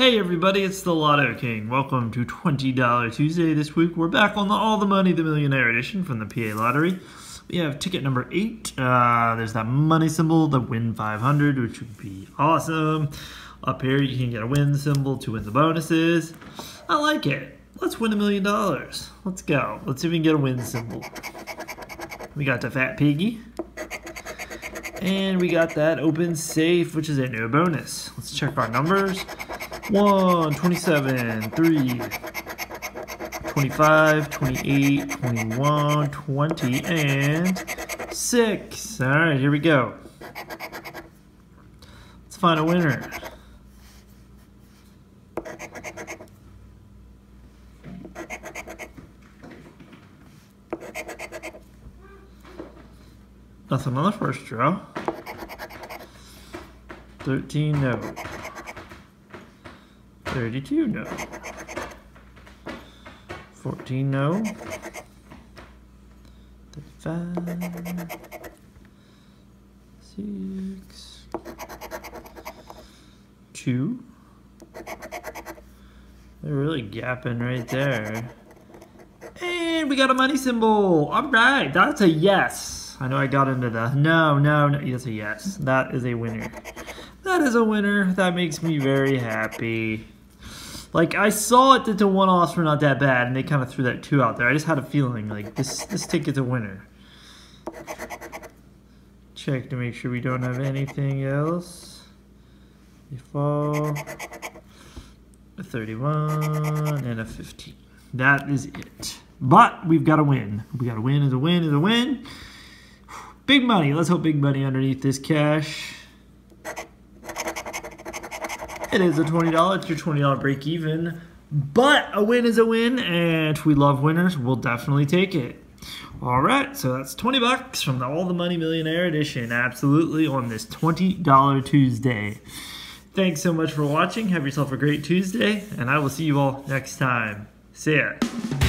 Hey everybody, it's the Lotto King. Welcome to $20 Tuesday this week. We're back on the All the Money the Millionaire edition from the PA Lottery. We have ticket number 8. Uh, there's that money symbol, the win 500, which would be awesome. Up here you can get a win symbol to win the bonuses. I like it. Let's win a million dollars. Let's go. Let's see if we can get a win symbol. We got the Fat Piggy. And we got that open safe, which is a new bonus. Let's check our numbers. 1, 27, 3, 25, 28, 21, 20, and 6. All right, here we go. Let's find a winner. Nothing on the first draw. 13, no. 32, no. 14, no. 35. 6. 2. They're really gapping right there. And we got a money symbol. All right, that's a yes. I know I got into the no, no, no. That's a yes. That is a winner. That is a winner. That makes me very happy. Like I saw it that the one offs were not that bad, and they kind of threw that two out there. I just had a feeling like this this ticket's a winner. Check to make sure we don't have anything else. Default. A 31 and a 15. That is it. But we've got to win. We got to win is a win is a win. Big money. Let's hope big money underneath this cash. It is a $20. It's your $20 break even. But a win is a win, and we love winners. We'll definitely take it. All right, so that's 20 bucks from the All the Money Millionaire edition. Absolutely on this $20 Tuesday. Thanks so much for watching. Have yourself a great Tuesday, and I will see you all next time. See ya.